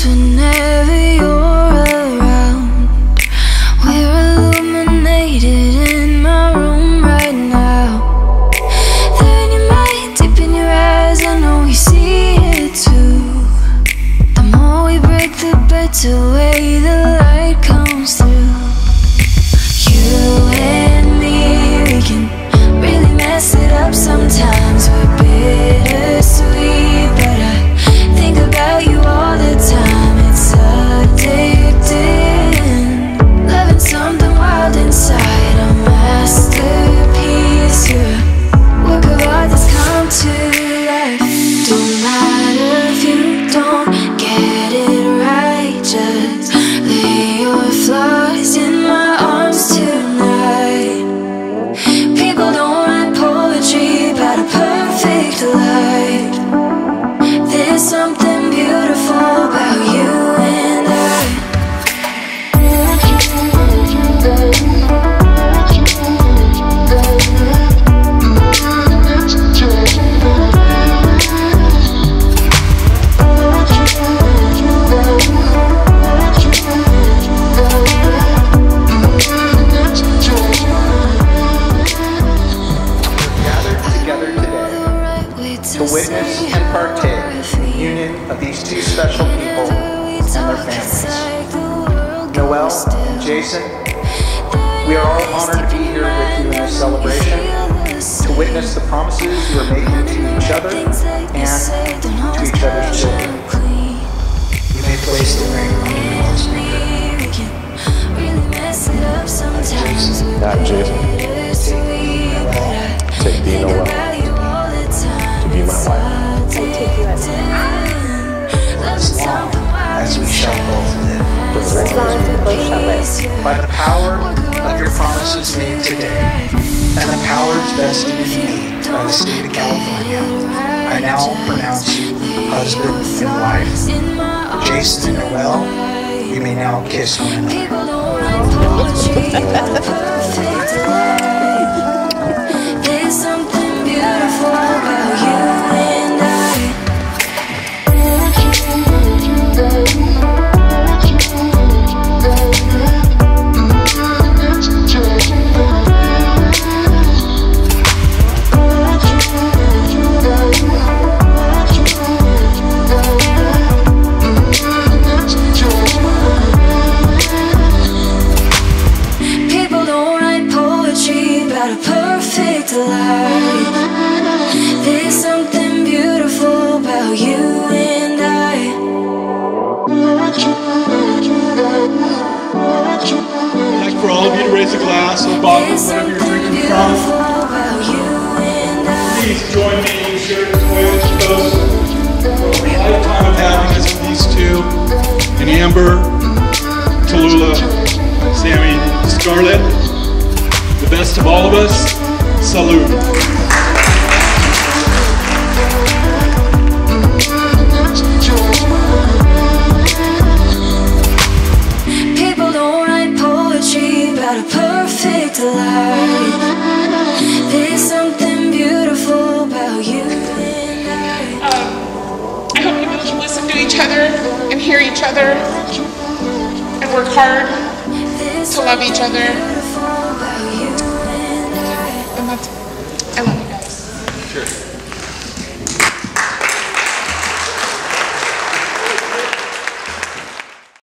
whenever you're around. We're illuminated in my room right now. There in your mind, deep in your eyes, I know you see it too. The more we break, the better way something beautiful about you and I. Together today. To witness and partake union of these two special people and their families. Noelle, and Jason, we are all honored to be here with you in this celebration, to witness the promises you are making to each other and to each other's children. You may place the ring on Noelle's finger. Not Jason. Take Dino Noelle. As long as we shall both live. as long as we both shall live. By the power of your promises made today, And the powers vested in me by the state of California, I now pronounce you husband and wife. Jason and Noelle, you may now kiss one another. for all of you to raise a glass or bottle, whatever you're drinking from. Please join me in sharing voyage toast for a lifetime of happiness with these two, and Amber, Tallulah, Sammy, Scarlett, the best of all of us, salute. Hear each other and work hard to love each other. and that's, I love you guys.